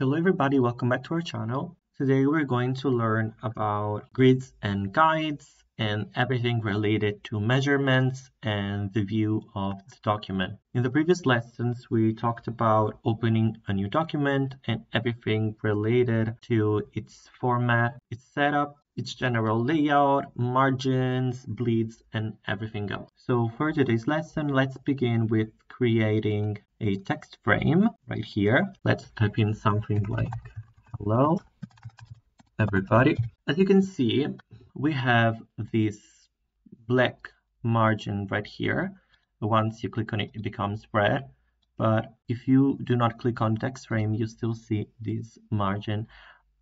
Hello everybody, welcome back to our channel. Today we're going to learn about grids and guides and everything related to measurements and the view of the document. In the previous lessons, we talked about opening a new document and everything related to its format, its setup, its general layout, margins, bleeds, and everything else. So for today's lesson, let's begin with creating a text frame right here. Let's type in something like hello everybody. As you can see, we have this black margin right here. Once you click on it, it becomes red. But if you do not click on text frame, you still see this margin.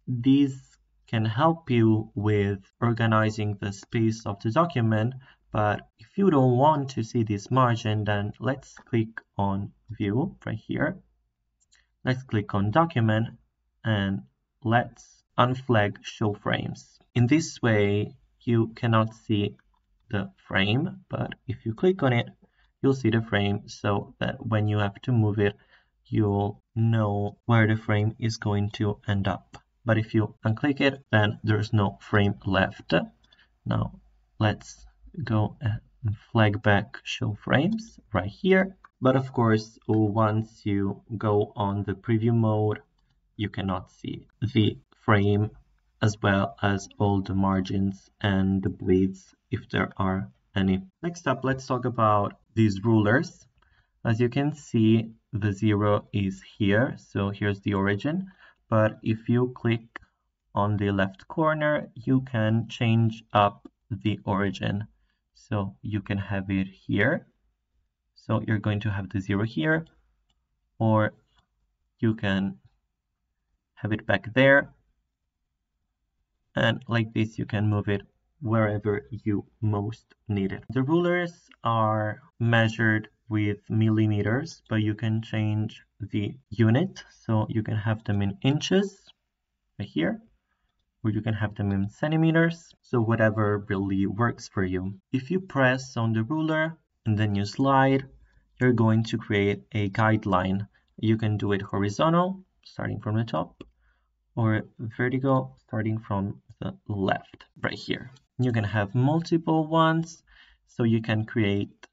These can help you with organizing the space of the document. But if you don't want to see this margin, then let's click on view right here. Let's click on document and let's unflag show frames. In this way, you cannot see the frame, but if you click on it, you'll see the frame so that when you have to move it, you'll know where the frame is going to end up but if you unclick it then there's no frame left now let's go uh, and flag back show frames right here but of course once you go on the preview mode you cannot see the frame as well as all the margins and the bleeds if there are any. Next up, let's talk about these rulers. As you can see, the zero is here, so here's the origin but if you click on the left corner you can change up the origin so you can have it here so you're going to have the zero here or you can have it back there and like this you can move it wherever you most need it. The rulers are measured with millimeters, but you can change the unit. So you can have them in inches right here, or you can have them in centimeters. So whatever really works for you. If you press on the ruler and then you slide, you're going to create a guideline. You can do it horizontal, starting from the top, or vertical, starting from the left, right here. You can have multiple ones, so you can create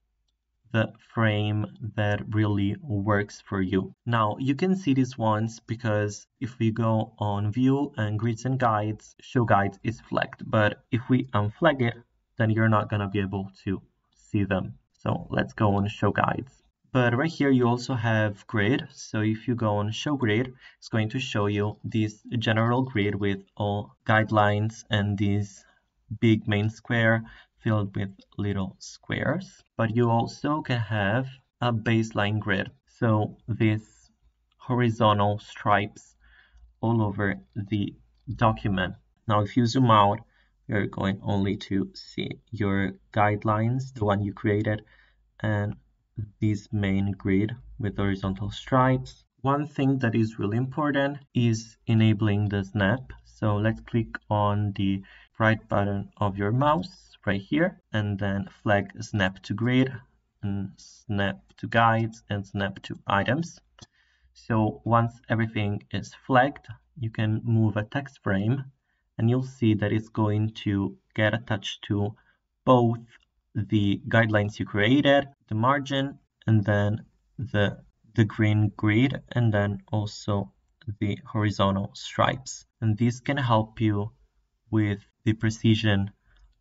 the frame that really works for you. Now you can see these ones because if we go on view and grids and guides, show guides is flagged. But if we unflag it, then you're not gonna be able to see them. So let's go on show guides. But right here you also have grid. So if you go on show grid, it's going to show you this general grid with all guidelines and this big main square filled with little squares, but you also can have a baseline grid. So these horizontal stripes all over the document. Now, if you zoom out, you're going only to see your guidelines, the one you created, and this main grid with horizontal stripes. One thing that is really important is enabling the snap. So let's click on the right button of your mouse right here and then flag snap to grid and snap to guides and snap to items. So once everything is flagged, you can move a text frame and you'll see that it's going to get attached to both the guidelines you created, the margin, and then the, the green grid, and then also the horizontal stripes. And this can help you with the precision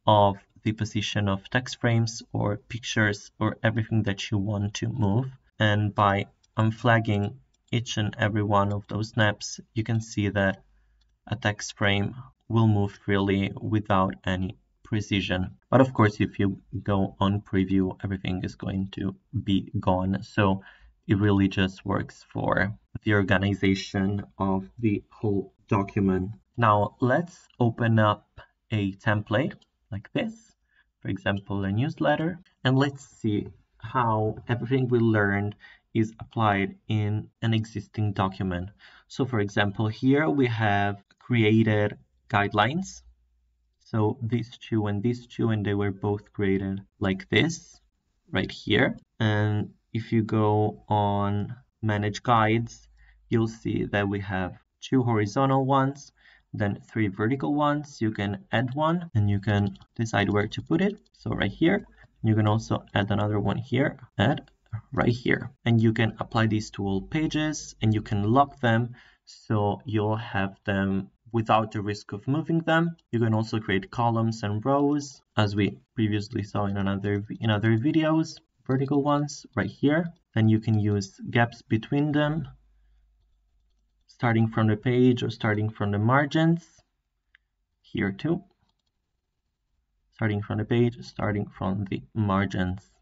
of the position of text frames or pictures or everything that you want to move. And by unflagging each and every one of those snaps, you can see that a text frame will move freely without any precision. But of course, if you go on preview, everything is going to be gone. So it really just works for the organization of the whole document. Now let's open up a template like this for example, a newsletter. And let's see how everything we learned is applied in an existing document. So for example, here we have created guidelines. So these two and these two, and they were both created like this right here. And if you go on manage guides, you'll see that we have two horizontal ones, then three vertical ones. You can add one and you can decide where to put it. So right here, you can also add another one here, add right here. And you can apply these to all pages and you can lock them so you'll have them without the risk of moving them. You can also create columns and rows as we previously saw in another in other videos, vertical ones right here. Then you can use gaps between them starting from the page or starting from the margins. Here too. Starting from the page starting from the margins.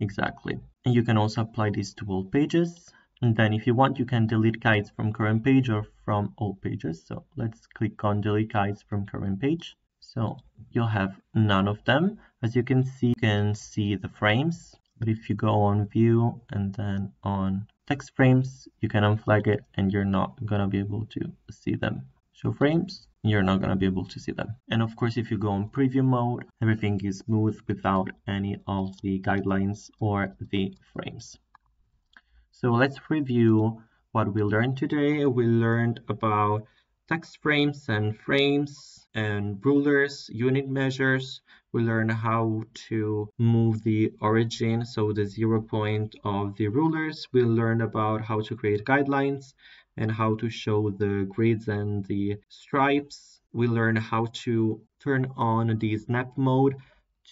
Exactly. And you can also apply these to all pages. And then if you want you can delete guides from current page or from all pages. So let's click on delete guides from current page. So you'll have none of them. As you can see you can see the frames. But if you go on view and then on text frames, you can unflag it and you're not going to be able to see them. Show frames, you're not going to be able to see them. And of course, if you go on preview mode, everything is smooth without any of the guidelines or the frames. So let's review what we learned today. We learned about text frames and frames and rulers, unit measures. We learn how to move the origin, so the zero point of the rulers. We learn about how to create guidelines and how to show the grids and the stripes. We learn how to turn on the snap mode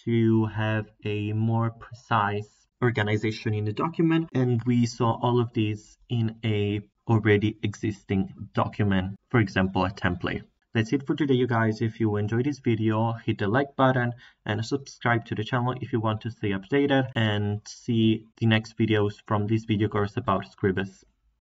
to have a more precise organization in the document. And we saw all of these in a already existing document, for example, a template. That's it for today, you guys. If you enjoyed this video, hit the like button and subscribe to the channel if you want to stay updated and see the next videos from this video course about Scribus.